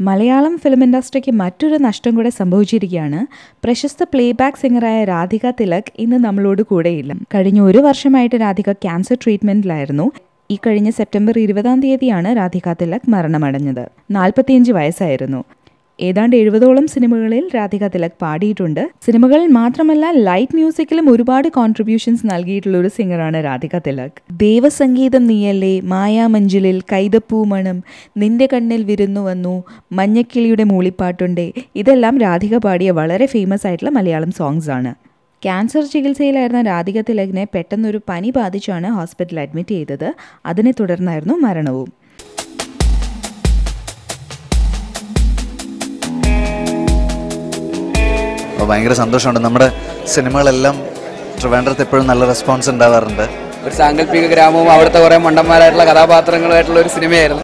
Malayalam film ഇൻഡസ്ട്രിക്ക് മറ്റൊരു നഷ്ടം കൂടെ സംഭവിച്ചിരിക്കുകയാണ്. പ്രശസ്ത പ്ലേബാക്ക് സിംഗറായ രാധിക തിലക് ഇന്ന് നമ്മളോട് കൂടെയില്ല. കഴിഞ്ഞ ഒരു വർഷമായിട്ട് രാധിക ക്യാൻസർ ട്രീറ്റ്മെന്റിലായിരുന്നു ഈ കഴിഞ്ഞ സെപ്റ്റംബർ ഇരുപതാം തീയതിയാണ് രാധിക തിലക് മരണമടഞ്ഞത്. നാൽപ്പത്തിയഞ്ച് വയസ്സായിരുന്നു. ഏതാണ്ട് എഴുപതോളം സിനിമകളിൽ രാധിക തിലക് പാടിയിട്ടുണ്ട്. സിനിമകളിൽ മാത്രമല്ല ലൈറ്റ് മ്യൂസിക്കിലും ഒരുപാട് കോൺട്രിബ്യൂഷൻസ് നൽകിയിട്ടുള്ള ഒരു സിംഗറാണ് രാധിക തിലക്. ദേവസംഗീതം നീയല്ലേ മായാമഞ്ചിലിൽ കൈതപ്പൂ മണം നിന്റെ കണ്ണിൽ വിരുന്നു വന്നു മഞ്ഞക്കിളിയുടെ മൂളിപ്പാട്ടുണ്ടേ. ഇതെല്ലാം രാധിക പാടിയ വളരെ ഫേമസ് ആയിട്ടുള്ള മലയാളം സോങ്സ് ആണ്. ക്യാൻസർ ചികിത്സയിലായിരുന്ന രാധിക തിലകിനെ പെട്ടെന്നൊരു പനി ബാധിച്ചാണ് ഹോസ്പിറ്റലിൽ അഡ്മിറ്റ് ചെയ്തത്. അതിനെ തുടർന്നായിരുന്നു മരണവും. അപ്പോൾ ഭയങ്കര സന്തോഷമുണ്ട്. നമ്മുടെ സിനിമകളെല്ലാം ട്രിവാൻഡ്രത്ത് എപ്പോഴും നല്ല റെസ്പോൺസ് ഉണ്ടാവാറുണ്ട് ഒരു സാങ്കല്പിക ഗ്രാമവും അവിടുത്തെ കുറേ മണ്ടന്മാരായിട്ടുള്ള കഥാപാത്രങ്ങളുമായിട്ടുള്ള ഒരു സിനിമയായിരുന്നു.